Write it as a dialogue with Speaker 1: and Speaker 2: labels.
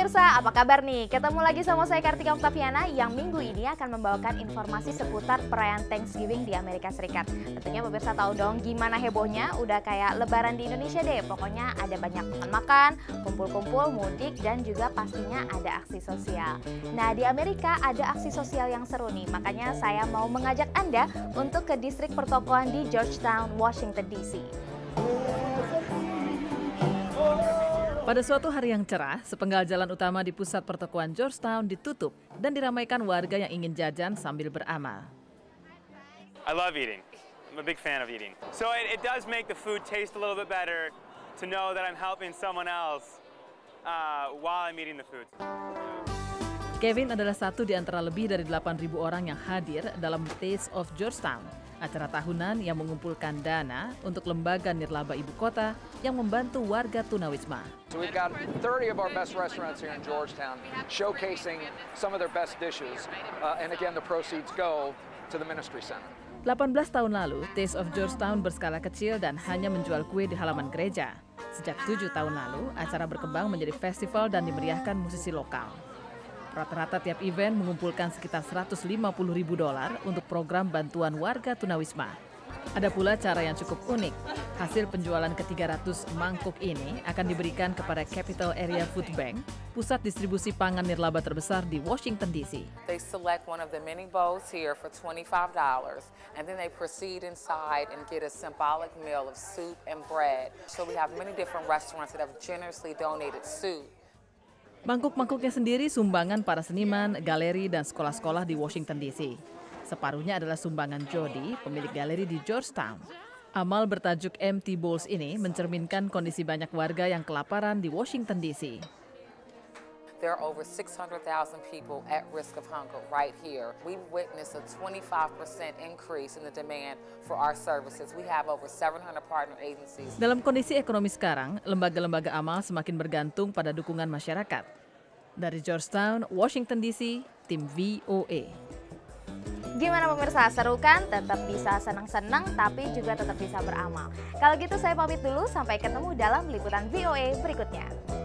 Speaker 1: pemirsa, apa kabar nih? Ketemu lagi sama saya Kartika Oktaviana yang minggu ini akan membawakan informasi seputar perayaan Thanksgiving di Amerika Serikat. Tentunya pemirsa tahu dong gimana hebohnya, udah kayak lebaran di Indonesia deh. Pokoknya ada banyak makan-makan, kumpul-kumpul, mudik, dan juga pastinya ada aksi sosial. Nah di Amerika ada aksi sosial yang seru nih, makanya saya mau mengajak Anda untuk ke distrik pertokoan di Georgetown, Washington DC.
Speaker 2: Pada suatu hari yang cerah, sepenggal jalan utama di pusat pertokoan Georgetown ditutup dan diramaikan warga yang ingin jajan sambil beramal.
Speaker 3: I love eating. I'm a big fan of eating. So it, it does make the food taste a little bit better to know that I'm helping someone else uh, while I'm eating the food.
Speaker 2: Kevin adalah satu di antara lebih dari 8.000 orang yang hadir dalam Taste of Georgetown, acara tahunan yang mengumpulkan dana untuk lembaga nirlaba ibu kota yang membantu warga tunawisma.
Speaker 4: So we've got 30 of our best restaurants here in Georgetown showcasing some of their best dishes. Uh, and again, the proceeds go to the Ministry Center.
Speaker 2: 18 tahun lalu, Taste of Georgetown berskala kecil dan hanya menjual kue di halaman gereja. Sejak tujuh tahun lalu, acara berkembang menjadi festival dan dimeriahkan musisi lokal. Rata-rata tiap event mengumpulkan sekitar 150 ribu dolar untuk program bantuan warga tunawisma. Ada pula cara yang cukup unik. Hasil penjualan ke-300 mangkuk ini akan diberikan kepada Capital Area Food Bank, pusat distribusi pangan nirlaba terbesar di Washington DC.
Speaker 5: They select one of the many bowls here for $25 and then they proceed inside and get a symbolic meal of soup and bread. So we have many different restaurants that have generously donated soup.
Speaker 2: Mangkuk-mangkuknya sendiri sumbangan para seniman, galeri, dan sekolah-sekolah di Washington DC. Separuhnya adalah sumbangan Jody, pemilik galeri di Georgetown. Amal bertajuk Empty Bowls ini mencerminkan kondisi banyak warga yang kelaparan di Washington DC.
Speaker 5: There are over 600,000 people at risk of hunger right here. We've witnessed a 25% increase in the demand for our services. We have over 700 partner agencies.
Speaker 2: Dalam kondisi ekonomi sekarang, lembaga-lembaga amal semakin bergantung pada dukungan masyarakat. Dari Georgetown, Washington DC, tim VOA.
Speaker 1: Gimana pemirsa, seru kan? Tetap bisa senang-senang tapi juga tetap bisa beramal. Kalau gitu saya pamit dulu, sampai ketemu dalam liputan VOA berikutnya.